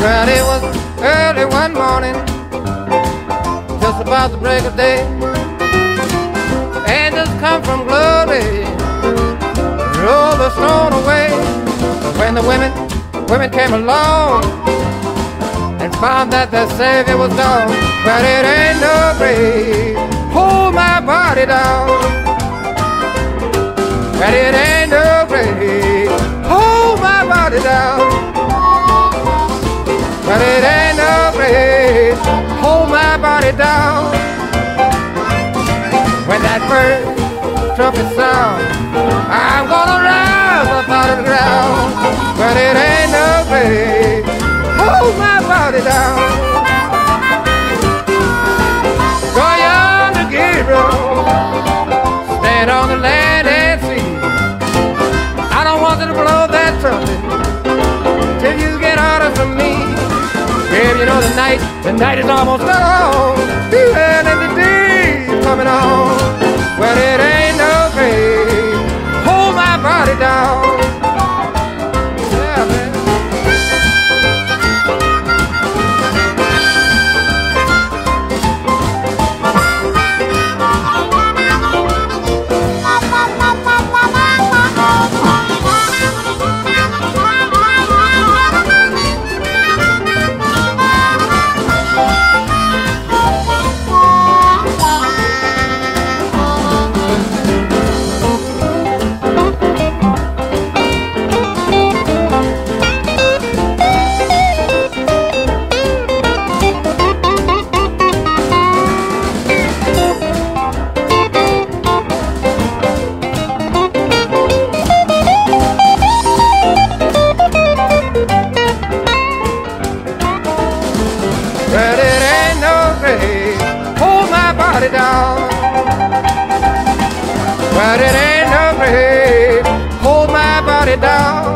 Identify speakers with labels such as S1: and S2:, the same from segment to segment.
S1: Well, it was early one morning, just about the break of day. Angels come from glory, roll the stone away. When the women, women came along found that the Savior was gone. but it ain't no grave, hold my body down. Well, it ain't no grave, hold my body down. But it ain't no place hold my body down. When that first trumpet sound, I'm gonna rise up out of the ground. But it ain't no place hold my body down. Go yonder, Gabriel, stand on the land and see. I don't want you to blow that trumpet till you get orders from me. Babe, you know the night, the night is almost gone. Feeling and the day coming on. Down.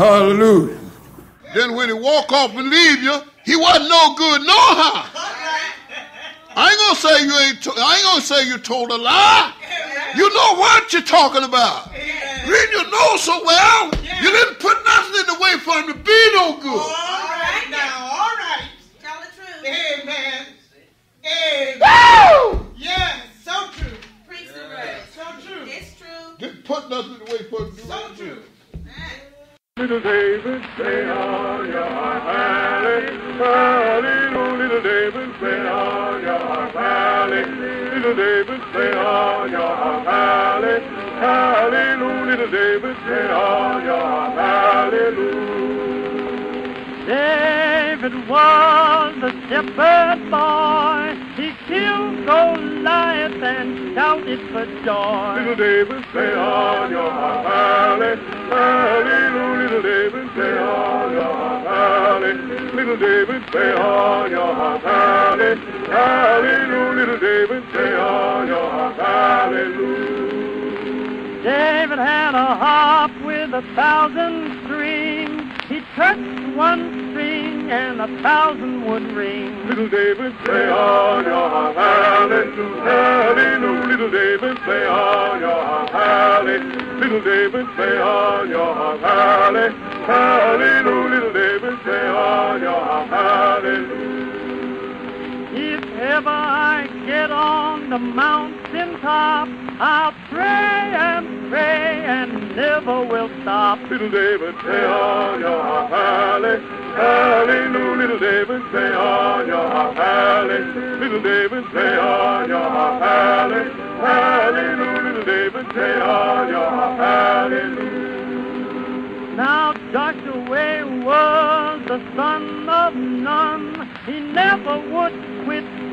S2: Hallelujah. Then when he walk off and leave you, he wasn't no good no how. I ain't gonna say you ain't. To- I ain't gonna say you told a lie. You know what you're talking about. Reading your nose so well, you didn't put nothing in the way for him to be no good.
S3: All right now, all right.
S4: Tell the truth.
S3: Amen. Amen.
S2: Woo!
S3: Yes, so true.
S4: Preach the word.
S3: So true.
S4: It's true.
S2: Didn't put nothing in the way for him to do
S3: So
S2: it.
S3: true.
S5: Little David, say on your valley, hallelujah. Little David, say on your valley. Little David, say on your valley, hallelujah. Little David, say on your hallelujah.
S6: David was a shepherd boy. He killed Goliath and shouted for joy.
S5: Little David, say on your valley, hallelujah. Little David, say on your valley. Little David, say on your valley, hallelujah. Little David, say on your hallelujah.
S6: David had a harp with a thousand strings. He one string and a thousand would ring.
S5: Little David, say on your valley, hallelujah. Little David, say on your valley. Little David, say on your valley, hallelujah. Little David, say on your hallelujah.
S6: If ever I get on the mountain top, I'll pray and pray and never will stop.
S5: Little David, say on your valley, hallelujah. Little David, say on your hallelujah. Little David, say on your hallelujah. Hallelujah. Little David, say on your hallelujah.
S6: Now Joshua was the son of Nun. He never would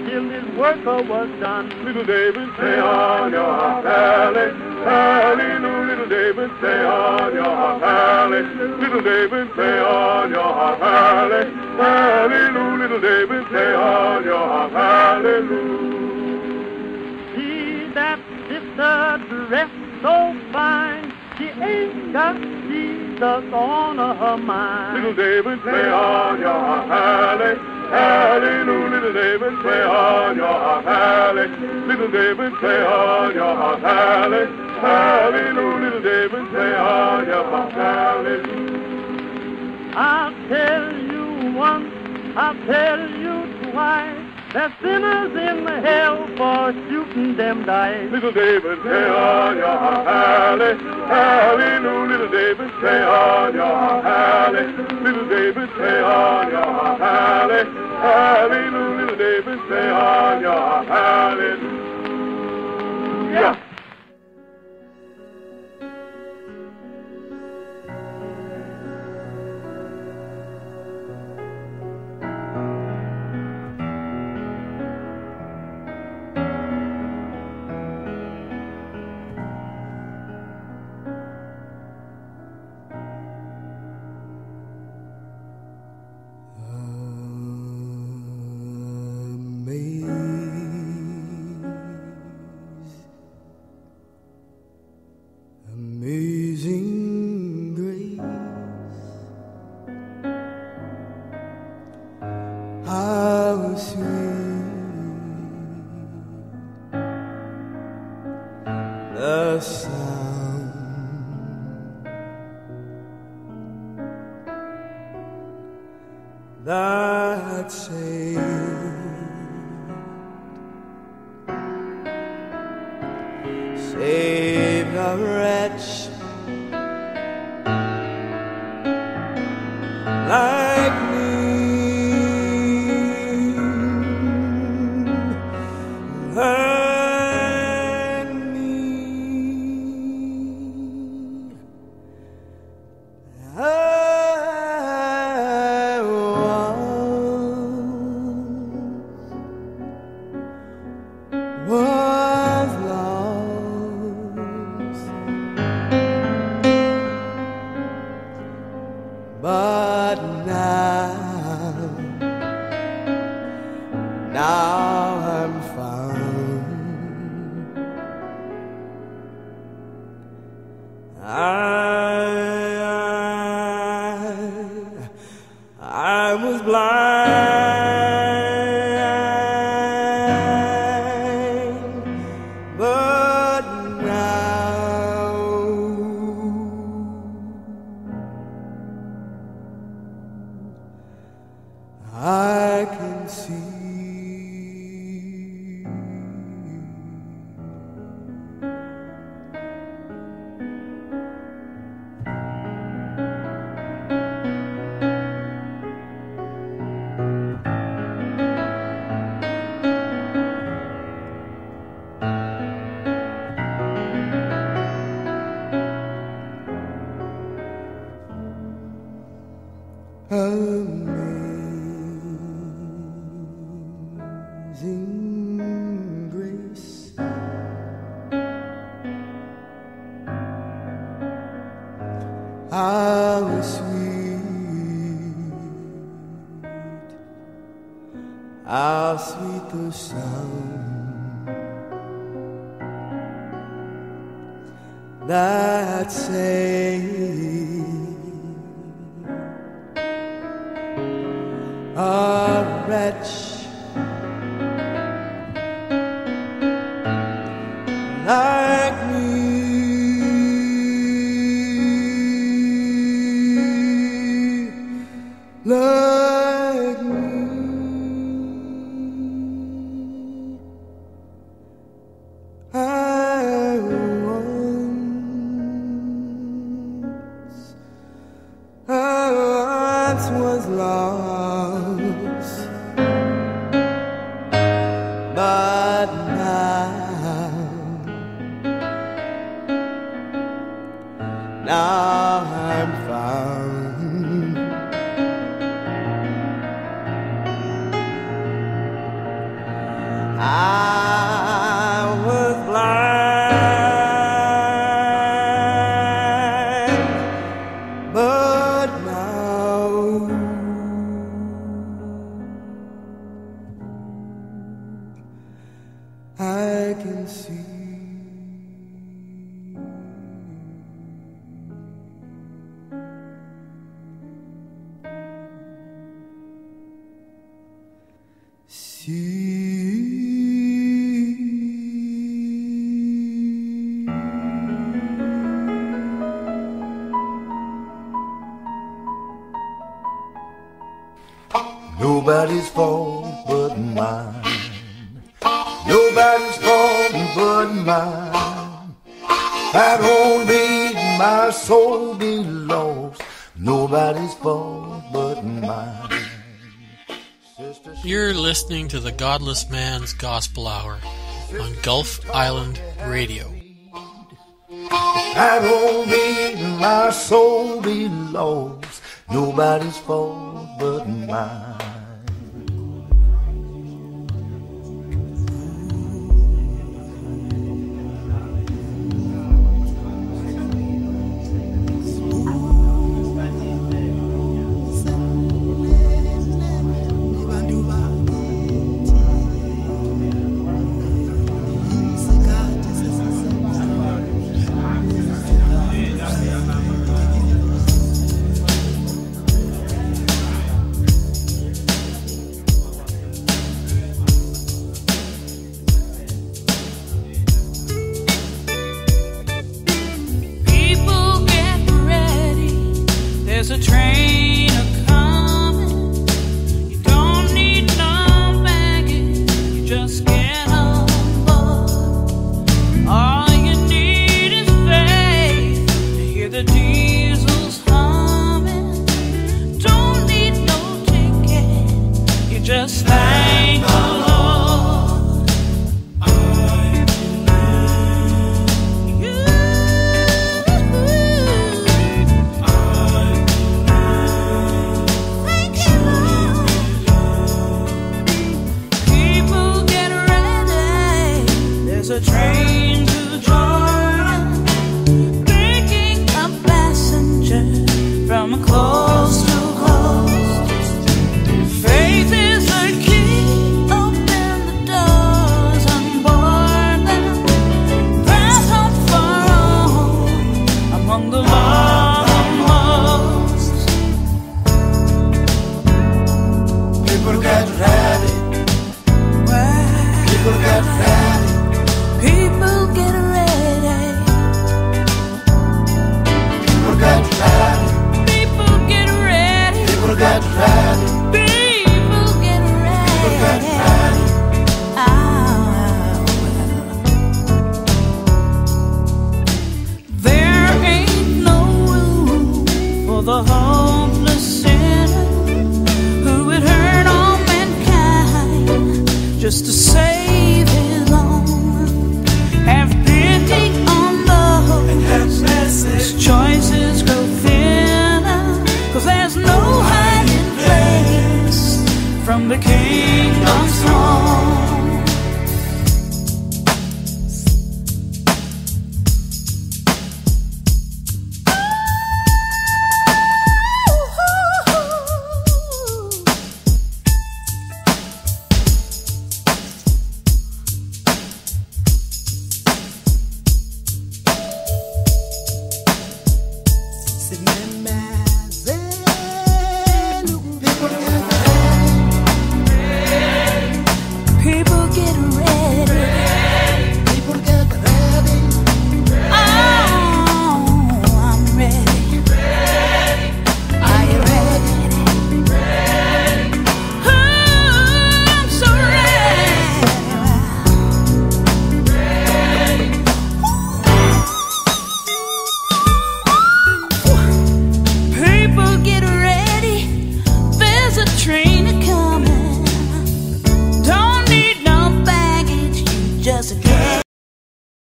S6: till his worker was done.
S5: Little David, say on your harp, hallelujah. Hallelujah. Little David, say on your harp, hallelujah. Little David, say on your harp, hallelujah. Hallelujah. Little David, say on your harp, hallelujah.
S6: See that sister dressed so fine. She ain't got Jesus on her mind.
S5: Little David, say on your harp, hallelujah. Hallelujah, little David, say on your harp, hallelujah. Little David, say on your harp, hallelujah. Hallelujah, little David, say on your harp, hallelujah.
S6: I'll tell you once, I'll tell you twice. There's sinners in the hell for shooting them dice.
S5: Little David, say on your harp, hallelujah. Hallelujah, little David, say on your hallelujah. Little David, say on hallelujah.
S7: The sound that saved Amazing grace. How sweet, how sweet the sound that saved a wretch once was love.
S8: Nobody's fault but mine. Nobody's fault but mine. I don't need my soul be lost. Nobody's fault but mine.
S9: You're listening to the Godless Man's Gospel Hour on Gulf Island Radio.
S8: I don't need my soul be lost. Nobody's fault but mine.
S10: a dream. hopeless sinner who would hurt all mankind just to save his own. Have pity on. His choices grow there's no hiding place from the kingdom's throne.